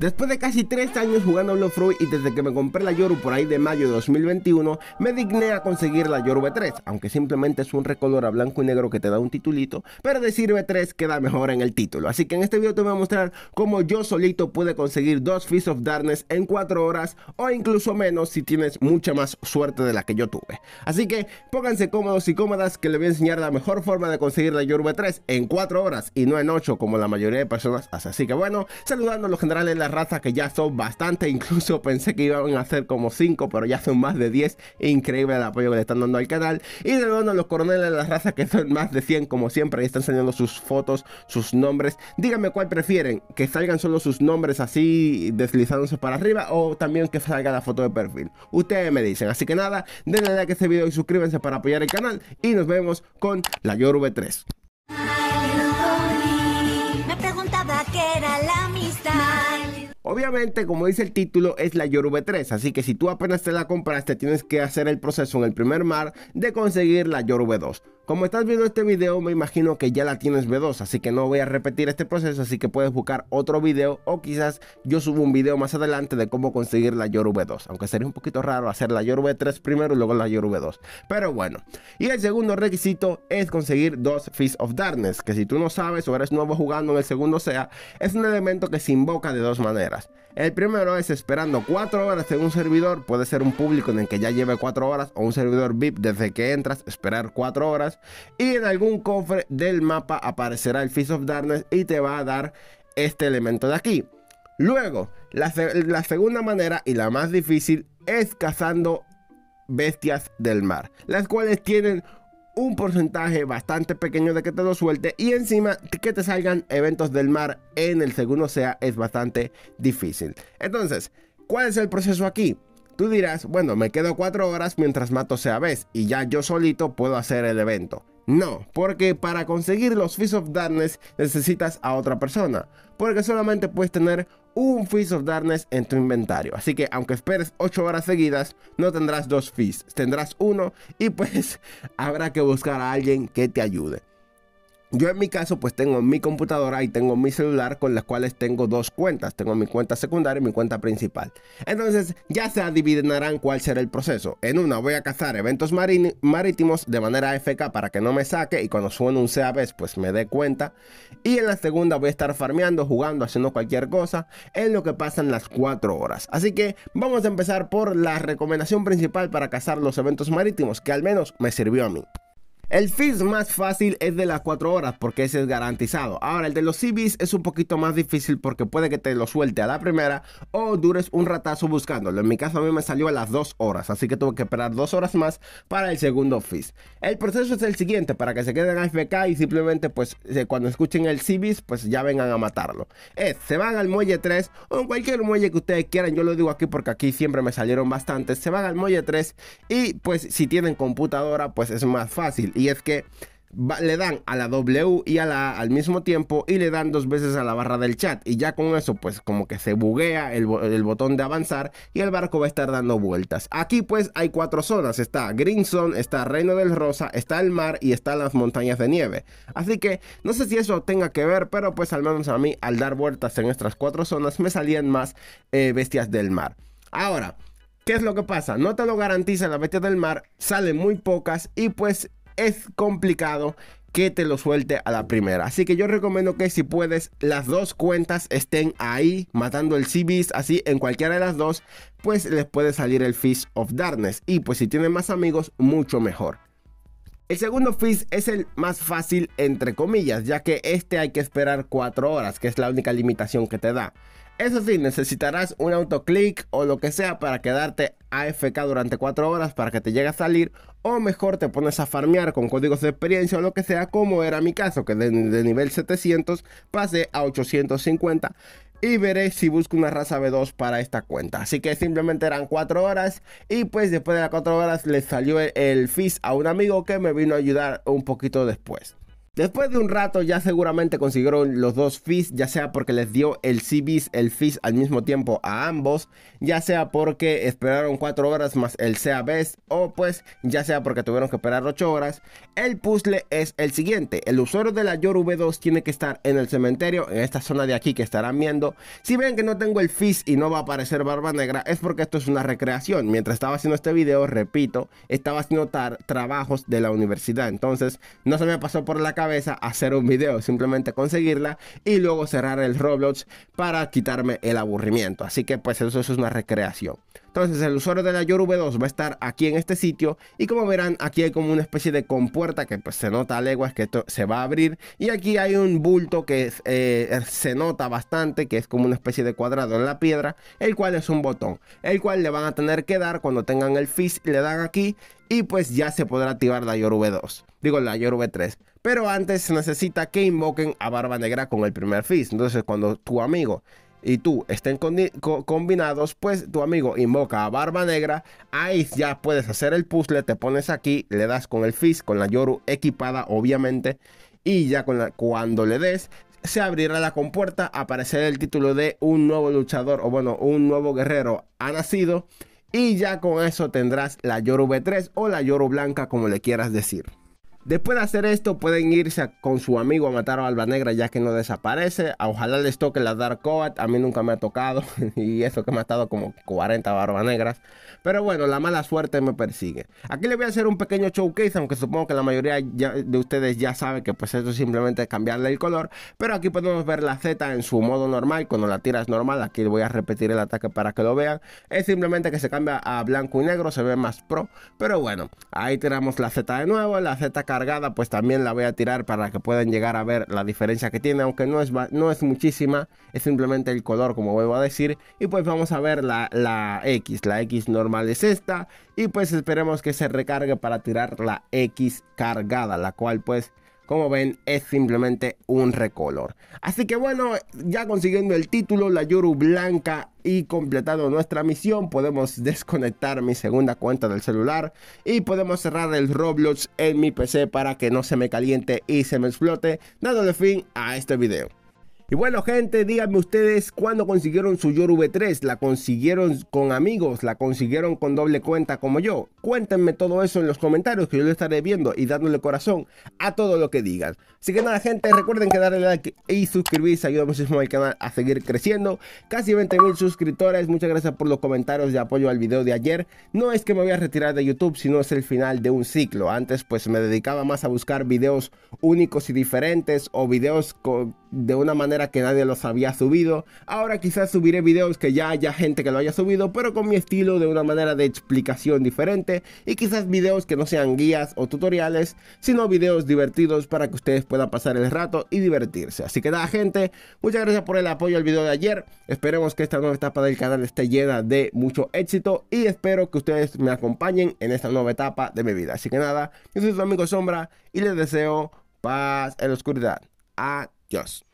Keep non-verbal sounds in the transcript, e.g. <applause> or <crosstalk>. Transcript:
Después de casi 3 años jugando Blood y desde que me compré la Yoru por ahí de mayo de 2021, me digné a conseguir la Yoru V3, aunque simplemente es un recolor a blanco y negro que te da un titulito, pero decir V3 queda mejor en el título. Así que en este video te voy a mostrar cómo yo solito pude conseguir dos Fist of Darkness en 4 horas o incluso menos si tienes mucha más suerte de la que yo tuve. Así que pónganse cómodos y cómodas que les voy a enseñar la mejor forma de conseguir la Yoru V3 en 4 horas y no en 8 como la mayoría de personas hace. Así que bueno, saludando a los generales de la raza que ya son bastante, incluso <laughs> pensé que iban a hacer como 5, pero ya son más de 10. Increíble el apoyo que le están dando al canal. Y de nuevo los coroneles de la raza que son más de 100 como siempre, y están saliendo sus fotos, sus nombres. Díganme cuál prefieren, que salgan solo sus nombres así deslizándose para arriba o también que salga la foto de perfil. Ustedes me dicen, así que nada, denle like a este video y suscríbanse para apoyar el canal y nos vemos con la Yoru V3. Me preguntaba qué era la amistad. Obviamente, como dice el título, es la Yoru 3 así que si tú apenas te la compraste, tienes que hacer el proceso en el primer mar de conseguir la Yoru 2 Como estás viendo este video, me imagino que ya la tienes B2, así que no voy a repetir este proceso, así que puedes buscar otro video o quizás yo subo un video más adelante de cómo conseguir la Yoru 2 aunque sería un poquito raro hacer la Yoru 3 primero y luego la Yoru 2 Pero bueno, y el segundo requisito es conseguir dos Fist of Darkness, que si tú no sabes o eres nuevo jugando en el segundo SEA, es un elemento que se invoca de dos maneras. El primero es esperando 4 horas en un servidor, puede ser un público en el que ya lleve 4 horas o un servidor VIP desde que entras, esperar 4 horas y en algún cofre del mapa aparecerá el Fist of Darkness y te va a dar este elemento de aquí. Luego, la, segunda manera y la más difícil es cazando bestias del mar, las cuales tienen un porcentaje bastante pequeño de que te lo suelte y encima que te salgan eventos del mar en el segundo SEA es bastante difícil. Entonces, ¿cuál es el proceso aquí? Tú dirás, bueno, me quedo 4 horas mientras mato sea vez y ya yo solito puedo hacer el evento. No, porque para conseguir los Fist of Darkness necesitas a otra persona. Porque solamente puedes tener un Fist of Darkness en tu inventario. Así que aunque esperes 8 horas seguidas, no tendrás dos Fists, tendrás uno y pues <laughs> habrá que buscar a alguien que te ayude. Yo en mi caso pues tengo mi computadora y tengo mi celular con las cuales tengo dos cuentas. Tengo mi cuenta secundaria y mi cuenta principal. Entonces ya se adivinarán cuál será el proceso. En una voy a cazar eventos marítimos de manera FK para que no me saque y cuando suene un CABES pues me dé cuenta. Y en la segunda voy a estar farmeando, jugando, haciendo cualquier cosa en lo que pasan las 4 horas. Así que vamos a empezar por la recomendación principal para cazar los eventos marítimos que al menos me sirvió a mí. El Fizz más fácil es de las 4 horas porque ese es garantizado. Ahora el de los CBs es un poquito más difícil porque puede que te lo suelte a la primera o dures un ratazo buscándolo. En mi caso a mí me salió a las 2 horas, así que tuve que esperar 2 horas más para el segundo Fizz. El proceso es el siguiente, para que se queden AFK y simplemente pues eh, cuando escuchen el CBs pues ya vengan a matarlo. Es, se van al muelle 3 o en cualquier muelle que ustedes quieran, yo lo digo aquí porque aquí siempre me salieron bastantes. Se van al muelle 3 y pues si tienen computadora pues es más fácil y es que le dan a la W y a la al mismo tiempo y le dan dos veces a la barra del chat. Y ya con eso pues como que se buguea el, botón de avanzar y el barco va a estar dando vueltas. Aquí pues hay cuatro zonas. Está Green Zone, está Reino del Rosa, está el mar y están las montañas de nieve. Así que no sé si eso tenga que ver pero pues al menos a mí al dar vueltas en estas cuatro zonas me salían más eh, bestias del mar. Ahora ¿Qué es lo que pasa? No te lo garantiza la bestia del mar, salen muy pocas y pues es complicado que te lo suelte a la primera. Así que yo recomiendo que si puedes, las dos cuentas estén ahí matando el CBs, así en cualquiera de las dos, pues les puede salir el Fist of Darkness. Y pues si tienen más amigos, mucho mejor. El segundo Fist es el más fácil entre comillas, ya que este hay que esperar 4 horas, que es la única limitación que te da. Eso sí, necesitarás un autoclick o lo que sea para quedarte AFK durante 4 horas para que te llegue a salir o mejor te pones a farmear con códigos de experiencia o lo que sea como era mi caso que de, nivel 700 pasé a 850 y veré si busco una raza B2 para esta cuenta. Así que simplemente eran 4 horas y pues después de las 4 horas le salió el, el Fizz a un amigo que me vino a ayudar un poquito después. Después de un rato ya seguramente consiguieron los dos fees, ya sea porque les dio el CBIS, el fees al mismo tiempo a ambos, ya sea porque esperaron 4 horas más el best o pues ya sea porque tuvieron que esperar 8 horas. El puzzle es el siguiente, el usuario de la Yoru V2 tiene que estar en el cementerio, en esta zona de aquí que estarán viendo. Si ven que no tengo el fees y no va a aparecer barba negra es porque esto es una recreación. Mientras estaba haciendo este video, repito, estaba haciendo trabajos de la universidad, entonces no se me pasó por la cabeza hacer un video, simplemente conseguirla y luego cerrar el Roblox para quitarme el aburrimiento. Así que pues eso, es una recreación. Entonces el usuario de la Yoru V2 va a estar aquí en este sitio y como verán aquí hay como una especie de compuerta que pues se nota a leguas que esto se va a abrir y aquí hay un bulto que eh, se nota bastante que es como una especie de cuadrado en la piedra el cual es un botón el cual le van a tener que dar cuando tengan el fizz le dan aquí y pues ya se podrá activar la Yoru V2 digo la Yoru V3 pero antes necesita que invoquen a Barba Negra con el primer fizz entonces cuando tu amigo y tú estén combinados, pues tu amigo invoca a Barba Negra, ahí ya puedes hacer el puzzle, te pones aquí, le das con el Fizz, con la Yoru equipada obviamente, y ya con cuando le des, se abrirá la compuerta, aparecerá el título de un nuevo luchador, o bueno, un nuevo guerrero ha nacido, y ya con eso tendrás la Yoru V3 o la Yoru Blanca como le quieras decir. Después de hacer esto, pueden irse con su amigo a matar a Alba Negra ya que no desaparece. Ojalá les toque la Dark Coat. A mí nunca me ha tocado. <laughs> y eso que ha matado como 40 Barba Negras. Pero bueno, la mala suerte me persigue. Aquí les voy a hacer un pequeño showcase, aunque supongo que la mayoría de ustedes ya saben que pues eso es simplemente cambiarle el color. Pero aquí podemos ver la Z en su modo normal, cuando la tiras normal. Aquí voy a repetir el ataque para que lo vean. Es simplemente que se cambia a blanco y negro, se ve más pro. Pero bueno, ahí tiramos la Z de nuevo, la Z cargada pues también la voy a tirar para que puedan llegar a ver la diferencia que tiene, aunque no es, no es muchísima, es simplemente el color como vuelvo a decir. Y pues vamos a ver la, la X, la X normal es esta. Y pues esperemos que se recargue para tirar la X cargada, la cual pues como ven es simplemente un recolor. Así que bueno, ya consiguiendo el título, la Yoru blanca y completado nuestra misión, podemos desconectar mi segunda cuenta del celular y podemos cerrar el Roblox en mi PC para que no se me caliente y se me explote, dándole fin a este video. Y bueno gente, díganme ustedes cuándo consiguieron su Yoru V3, la consiguieron con amigos, la consiguieron con doble cuenta como yo. Cuéntenme todo eso en los comentarios que yo lo estaré viendo y dándole corazón a todo lo que digan. Así que nada gente, recuerden que darle like y suscribirse ayuda muchísimo al canal a seguir creciendo. Casi 20 mil suscriptores, muchas gracias por los comentarios de apoyo al video de ayer. No es que me voy a retirar de YouTube, sino es el final de un ciclo. Antes pues me dedicaba más a buscar videos únicos y diferentes o videos de una manera que nadie los había subido. Ahora quizás subiré videos que ya haya gente que lo haya subido, pero con mi estilo de una manera de explicación diferente. Y quizás videos que no sean guías o tutoriales, sino videos divertidos para que ustedes puedan pasar el rato y divertirse. Así que nada gente, muchas gracias por el apoyo al video de ayer. Esperemos que esta nueva etapa del canal esté llena de mucho éxito y espero que ustedes me acompañen en esta nueva etapa de mi vida. Así que nada, yo soy su amigo Sombra y les deseo paz en la oscuridad. Adiós.